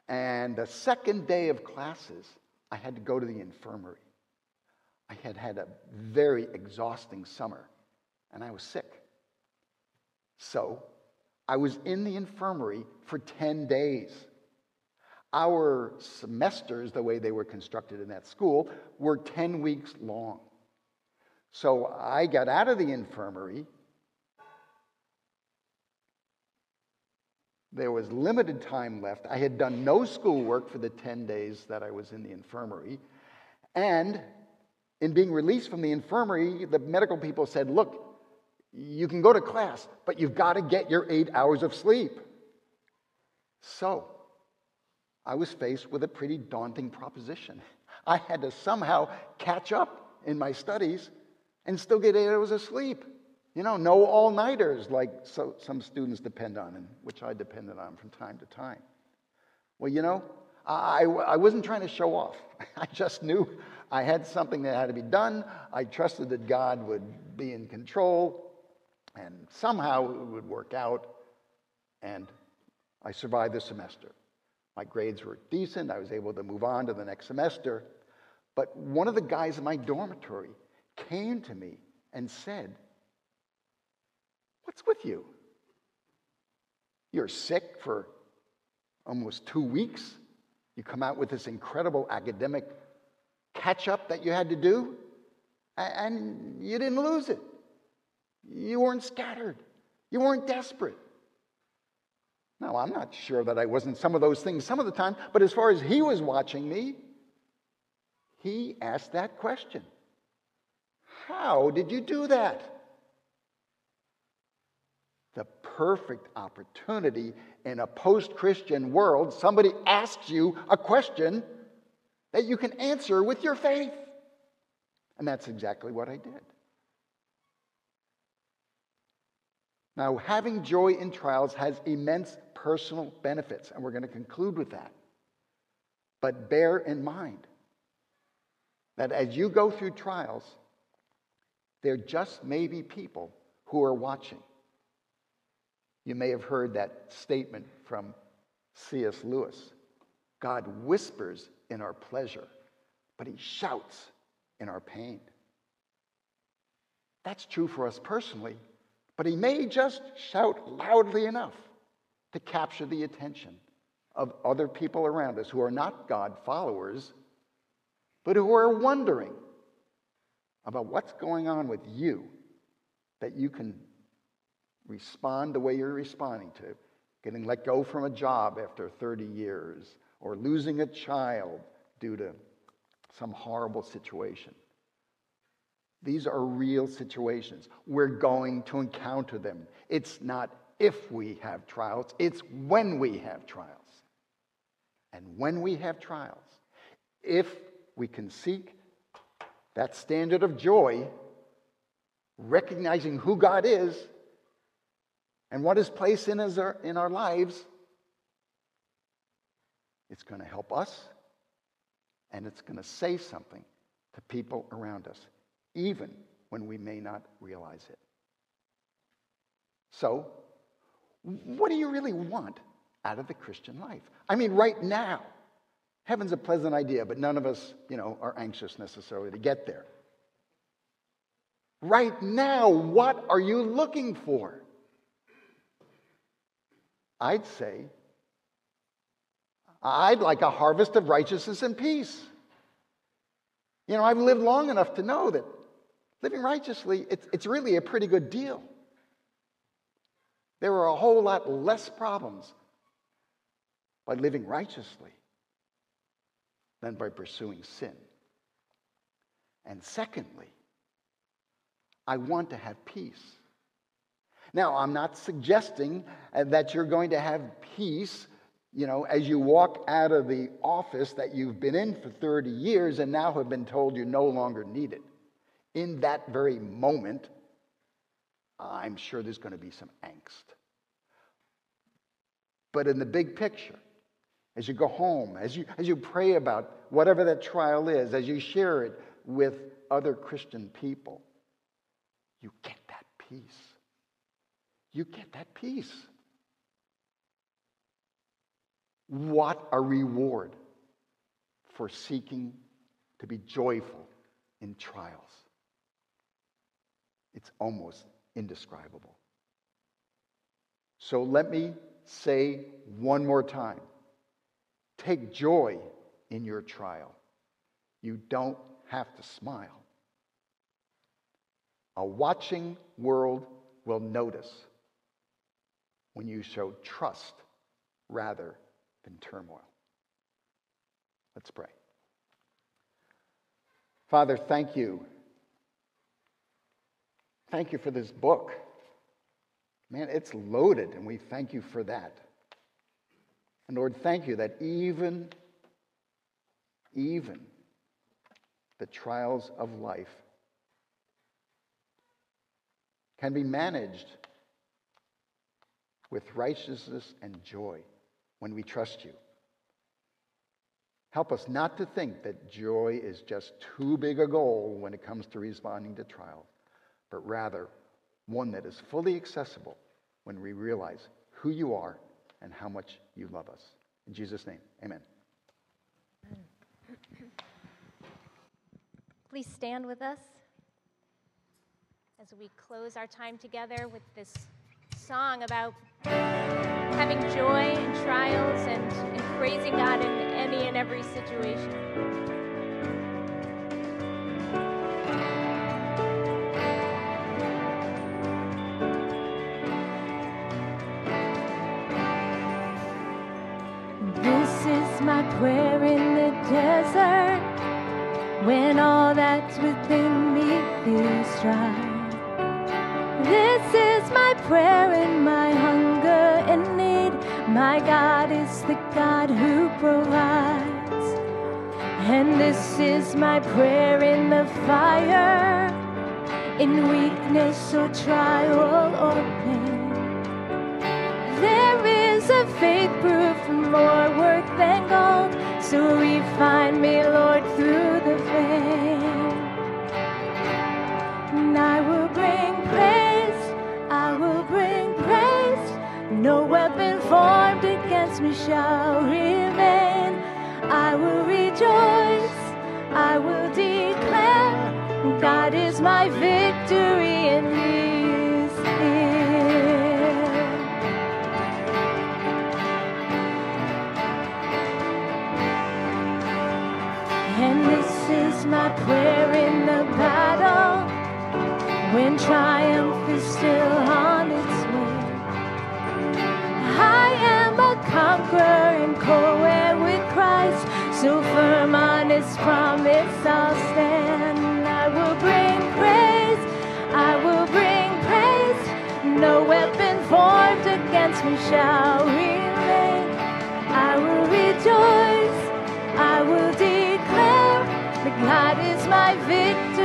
and the second day of classes, I had to go to the infirmary. I had had a very exhausting summer, and I was sick. So I was in the infirmary for 10 days. Our semesters, the way they were constructed in that school, were 10 weeks long. So I got out of the infirmary. There was limited time left. I had done no schoolwork for the 10 days that I was in the infirmary. And in being released from the infirmary, the medical people said, Look, you can go to class, but you've got to get your eight hours of sleep. So, I was faced with a pretty daunting proposition. I had to somehow catch up in my studies and still get eight hours of sleep. You know, no all nighters like so, some students depend on, and which I depended on from time to time. Well, you know, I, I wasn't trying to show off. I just knew I had something that had to be done. I trusted that God would be in control, and somehow it would work out. And I survived the semester. My grades were decent. I was able to move on to the next semester. But one of the guys in my dormitory came to me and said, What's with you? You're sick for almost two weeks. You come out with this incredible academic catch up that you had to do, and you didn't lose it. You weren't scattered, you weren't desperate. Now, I'm not sure that I wasn't some of those things some of the time, but as far as he was watching me, he asked that question How did you do that? The perfect opportunity in a post Christian world, somebody asks you a question that you can answer with your faith. And that's exactly what I did. Now, having joy in trials has immense personal benefits, and we're going to conclude with that. But bear in mind that as you go through trials, there just may be people who are watching. You may have heard that statement from C.S. Lewis God whispers in our pleasure, but he shouts in our pain. That's true for us personally, but he may just shout loudly enough to capture the attention of other people around us who are not God followers, but who are wondering about what's going on with you that you can respond the way you're responding to getting let go from a job after 30 years, or losing a child due to some horrible situation. These are real situations. We're going to encounter them. It's not if we have trials, it's when we have trials. And when we have trials, if we can seek that standard of joy, recognizing who God is and what His place in, our, in our lives, it's going to help us and it's going to say something to people around us even when we may not realize it. So, what do you really want out of the Christian life? I mean, right now, heaven's a pleasant idea, but none of us, you know, are anxious necessarily to get there. Right now, what are you looking for? I'd say, I'd like a harvest of righteousness and peace. You know, I've lived long enough to know that Living righteously, it's, it's really a pretty good deal. There are a whole lot less problems by living righteously than by pursuing sin. And secondly, I want to have peace. Now, I'm not suggesting uh, that you're going to have peace, you know, as you walk out of the office that you've been in for 30 years and now have been told you no longer need it in that very moment, I'm sure there's going to be some angst. But in the big picture, as you go home, as you, as you pray about whatever that trial is, as you share it with other Christian people, you get that peace. You get that peace. What a reward for seeking to be joyful in trials. It's almost indescribable. So let me say one more time take joy in your trial. You don't have to smile. A watching world will notice when you show trust rather than turmoil. Let's pray. Father, thank you Thank you for this book. Man, it's loaded, and we thank you for that. And Lord, thank you that even, even the trials of life can be managed with righteousness and joy when we trust you. Help us not to think that joy is just too big a goal when it comes to responding to trials but rather one that is fully accessible when we realize who you are and how much you love us. In Jesus' name, amen. Please stand with us as we close our time together with this song about having joy in trials and, and praising God in any and every situation. Within me feels dry. This is my prayer in my hunger and need. My God is the God who provides. And this is my prayer in the fire, in weakness or trial or pain. There is a faith proof more worth than gold, so refine me, Lord, through the pain. Weapon formed against me shall remain. I will rejoice, I will declare, God is my victory and He is here. And this is my prayer in the battle when triumph is still on conqueror and co-heir with Christ, so firm on His promise I'll stand. I will bring praise, I will bring praise. No weapon formed against me shall remain. I will rejoice, I will declare that God is my victory